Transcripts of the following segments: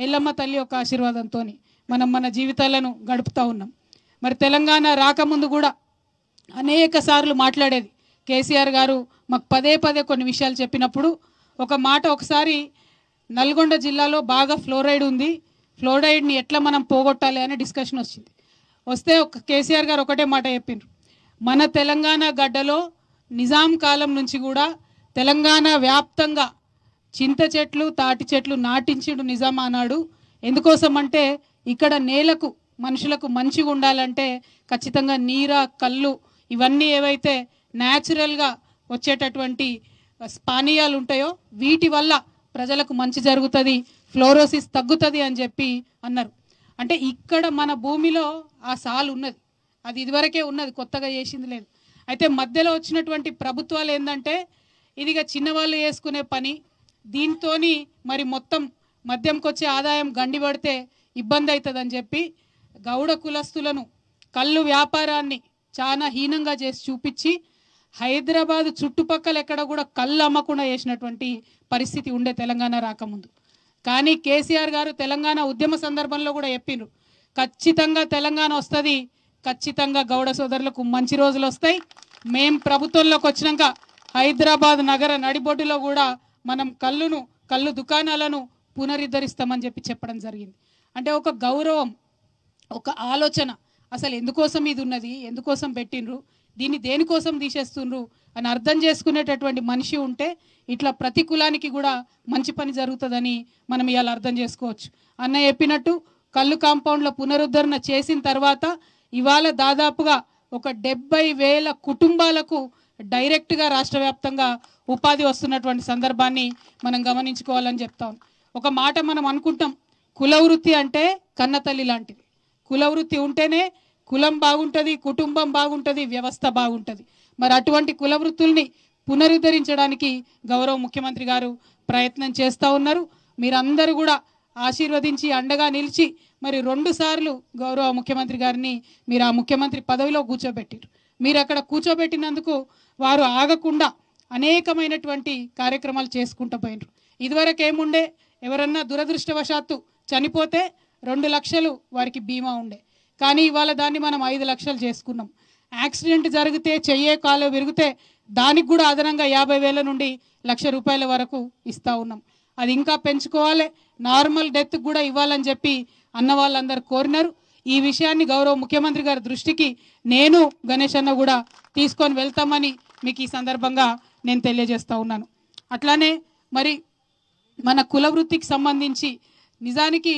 ఎల్లమ్మ తల్లి యొక్క ఆశీర్వాదంతో మనం మన జీవితాలను గడుపుతూ ఉన్నాం. మరి తెలంగాణ రాకముందు కూడా అనేక సార్లు మాట్లాడేది. కేసీఆర్ గారు మాకు పదే పదే కొన్ని విషయాలు చెప్పినప్పుడు ఒక మాట ఒకసారి నల్గొండ జిల్లాలో బాగా ఫ్లోరైడ్ ఉంది. ఫ్లోరైడ్ని ఎట్లా మనం పోగొట్టాలి అనే డిస్కషన్ వచ్చింది. వస్తే ఒక కేసీఆర్ గారు ఒకటే మాట చెప్పిండ్రు. మన తెలంగాణ గడ్డలో నిజాం కాలం నుంచి కూడా తెలంగాణ వ్యాప్తంగా చింత చెట్లు తాటి చెట్లు నాటించుడు నిజాం అన్నాడు ఎందుకోసం అంటే ఇక్కడ నేలకు మనుషులకు మంచిగా ఉండాలంటే ఖచ్చితంగా నీర కళ్ళు ఇవన్నీ ఏవైతే న్యాచురల్గా వచ్చేటటువంటి పానీయాలు ఉంటాయో వీటి వల్ల ప్రజలకు మంచి జరుగుతుంది ఫ్లోరోసిస్ తగ్గుతుంది అని చెప్పి అన్నారు. అంటే ఇక్కడ మన భూమిలో ఆ సాల్ ఉన్నది. అది ఇదివరకే ఉన్నది కొత్తగా చేసింది లేదు. అయితే మధ్యలో వచ్చినటువంటి ప్రభుత్వాలు ఏంటంటే ఇదిగా చిన్నవాళ్ళు వేసుకునే పని దీంతోని మరి మొత్తం మద్యంకి వచ్చే ఆదాయం గండి పడితే ఇబ్బంది అవుతుందని చెప్పి గౌడ కులస్తులను కళ్ళు వ్యాపారాన్ని చాలా హీనంగా చేసి చూపించి హైదరాబాద్ చుట్టుపక్కల ఎక్కడ కూడా కళ్ళు అమ్మకుండా చేసినటువంటి పరిస్థితి ఉండే తెలంగాణ రాకముందు. కానీ కేసీఆర్ గారు తెలంగాణ ఉద్యమ సందర్భంలో కూడా చెప్పిండ్రు ఖచ్చితంగా తెలంగాణ వస్తుంది ఖచ్చితంగా గౌడ సోదరులకు మంచి రోజులు వస్తాయి మేం ప్రభుత్వంలోకి వచ్చినాక హైదరాబాద్ నగర నడిబొడ్డులో కూడా మనం కళ్ళును కళ్ళు దుకాణాలను పునరుద్ధరిస్తామని చెప్పి చెప్పడం జరిగింది. అంటే ఒక గౌరవం ఒక ఆలోచన అసలు ఎందుకోసం ఇది ఉన్నది ఎందుకోసం పెట్టిండ్రు దీన్ని దేనికోసం తీసేస్తుండ్రు అని అర్థం చేసుకునేటటువంటి మనిషి ఉంటే ఇట్లా ప్రతి కులానికి కూడా మంచి పని జరుగుతుందని మనం ఇవాళ అర్థం చేసుకోవచ్చు. అన్న చెప్పినట్టు కళ్ళు కాంపౌండ్ల పునరుద్ధరణ చేసిన తర్వాత ఇవాళ దాదాపుగా ఒక డెబ్బై వేల కుటుంబాలకు డైరెక్ట్గా రాష్ట్ర వ్యాప్తంగా ఉపాధి వస్తున్నటువంటి సందర్భాన్ని మనం గమనించుకోవాలని చెప్తాం. ఒక మాట మనం అనుకుంటాం కులవృత్తి అంటే కన్నతల్లి లాంటిది. కులవృత్తి ఉంటేనే కులం బాగుంటుంది కుటుంబం బాగుంటుంది వ్యవస్థ బాగుంటుంది. మరి అటువంటి కులవృత్తుల్ని పునరుద్ధరించడానికి గౌరవ ముఖ్యమంత్రి గారు ప్రయత్నం చేస్తూ ఉన్నారు. మీరందరూ కూడా ఆశీర్వదించి అండగా నిలిచి మరి రెండు సార్లు గౌరవ ముఖ్యమంత్రి గారిని మీరు ఆ ముఖ్యమంత్రి పదవిలో కూర్చోబెట్టారు మీరు అక్కడ కూర్చోబెట్టినందుకు వారు ఆగకుండా అనేకమైనటువంటి కార్యక్రమాలు చేసుకుంటూ పోయినారు. ఇదివరకు ఏముండే? ఎవరన్నా దురదృష్టవశాత్తు చనిపోతే రెండు లక్షలు వారికి బీమా ఉండే. కానీ ఇవాళ దాన్ని మనం ఐదు లక్షలు చేసుకున్నాం. యాక్సిడెంట్ జరిగితే చెయ్యే కాలు విరిగితే దానికి కూడా అదనంగా యాభై వేల నుండి లక్ష రూపాయల వరకు ఇస్తూ ఉన్నాం. అది ఇంకా పెంచుకోవాలి. నార్మల్ డెత్ కూడా ఇవ్వాలని చెప్పి అన్న వాళ్ళందరూ కోరినారు. ఈ విషయాన్ని గౌరవ ముఖ్యమంత్రి గారి దృష్టికి నేను గణేష్ అన్న కూడా తీసుకొని వెళ్తామని మీకు ఈ సందర్భంగా నేను తెలియజేస్తూ ఉన్నాను. అట్లానే మరి మన కుల వృత్తికి సంబంధించి నిజానికి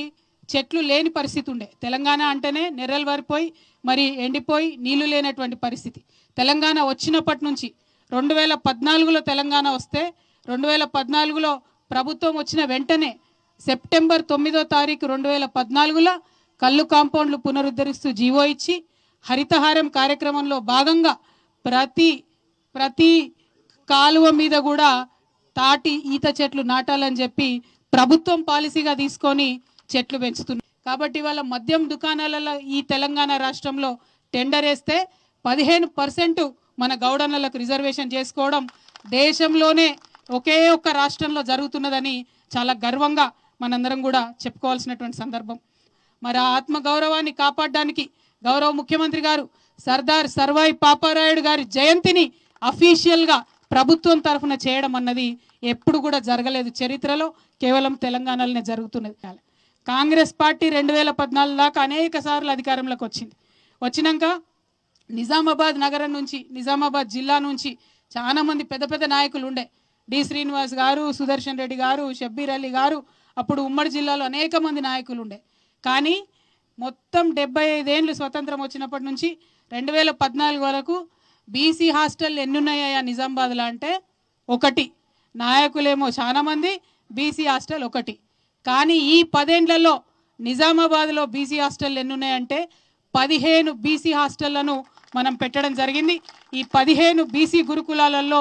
చెట్లు లేని పరిస్థితి ఉండే. తెలంగాణ అంటేనే నెర్రలు వారిపోయి మరి ఎండిపోయి నీళ్ళు లేనటువంటి పరిస్థితి. తెలంగాణ వచ్చినప్పటి నుంచి రెండు వేల పద్నాలుగులో తెలంగాణ వస్తే రెండు వేల పద్నాలుగులో ప్రభుత్వం వచ్చిన వెంటనే సెప్టెంబర్ తొమ్మిదో తారీఖు రెండు వేల పద్నాలుగులో కళ్ళు కాంపౌండ్లు పునరుద్ధరిస్తూ జీవో ఇచ్చి హరితహారం కార్యక్రమంలో భాగంగా ప్రతి ప్రతి కాలువ మీద కూడా తాటి ఈత చెట్లు నాటాలని చెప్పి ప్రభుత్వం పాలసీగా తీసుకొని చెట్లు పెంచుతుంది కాబట్టి వాళ్ళ మద్యం దుకాణాలలో ఈ తెలంగాణ రాష్ట్రంలో టెండర్ వేస్తే పదిహేను పర్సెంట్ మన గౌడన్నలకు రిజర్వేషన్ చేసుకోవడం దేశంలోనే ఒకే ఒక్క రాష్ట్రంలో జరుగుతున్నదని చాలా గర్వంగా మనందరం కూడా చెప్పుకోవాల్సినటువంటి సందర్భం. మరి ఆ ఆత్మ గౌరవాన్ని కాపాడడానికి గౌరవ ముఖ్యమంత్రి గారు సర్దార్ సర్వాయి పాపారాయుడు గారి జయంతిని అఫీషియల్గా ప్రభుత్వం తరఫున చేయడం అన్నది ఎప్పుడు కూడా జరగలేదు. చరిత్రలో కేవలం తెలంగాణలోనే జరుగుతున్నది. కాంగ్రెస్ పార్టీ రెండు వేల పద్నాలుగు దాకా అనేక సార్లు అధికారంలోకి వచ్చింది. వచ్చినాక నిజామాబాద్ నగరం నుంచి నిజామాబాద్ జిల్లా నుంచి చాలామంది పెద్ద పెద్ద నాయకులు ఉండే. డి. శ్రీనివాస్ గారు సుదర్శన్ రెడ్డి గారు షబ్బీర్ అలీ గారు అప్పుడు ఉమ్మడి జిల్లాలో అనేక మంది నాయకులు ఉండే. కానీ మొత్తం డెబ్బై ఐదేళ్ళు స్వతంత్రం వచ్చినప్పటి నుంచి రెండు వేల పద్నాలుగు వరకు బీసీ హాస్టల్ ఎన్ని ఉన్నాయా నిజామాబాద్లో అంటే ఒకటి. నాయకులేమో చాలామంది బీసీ హాస్టల్ ఒకటి. కానీ ఈ పదేండ్లలో నిజామాబాద్లో బీసీ హాస్టల్ ఎన్ని ఉన్నాయంటే పదిహేను బీసీ హాస్టళ్ళను మనం పెట్టడం జరిగింది. ఈ పదిహేను బీసీ గురుకులాలలో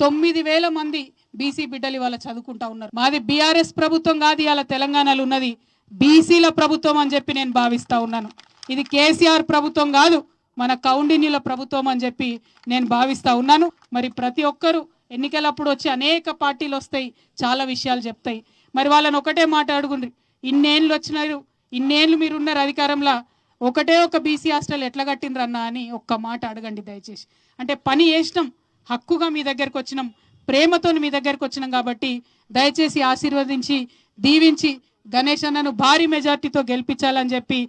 తొమ్మిది వేల మంది బీసీ బిడ్డలు ఇవాళ చదువుకుంటా ఉన్నారు. మాది బీఆర్ఎస్ ప్రభుత్వం కాదు ఇవాళ తెలంగాణలో ఉన్నది బీసీల ప్రభుత్వం అని చెప్పి నేను భావిస్తూ ఉన్నాను. ఇది కేసీఆర్ ప్రభుత్వం కాదు మన కౌండిన్యుల ప్రభుత్వం అని చెప్పి నేను భావిస్తా ఉన్నాను. మరి ప్రతి ఒక్కరూ ఎన్నికలప్పుడు వచ్చి అనేక పార్టీలు వస్తాయి చాలా విషయాలు చెప్తాయి. మరి వాళ్ళని ఒకటే మాట అడుగుండ్రి ఇన్నేళ్ళు వచ్చినారు ఇన్నేళ్ళు మీరు ఉన్నారు అధికారంలో ఒకటే ఒక బీసీ హాస్టల్ ఎట్లా కట్టిండ్రన్నా అని ఒక్క మాట అడగండి దయచేసి. అంటే పని చేసినాం హక్కుగా మీ దగ్గరకు వచ్చినాం ప్రేమతో మీ దగ్గరకు వచ్చినాం కాబట్టి దయచేసి ఆశీర్వదించి దీవించి గణేష్ అన్నను భారీ మెజార్టీతో గెలిపించాలని చెప్పి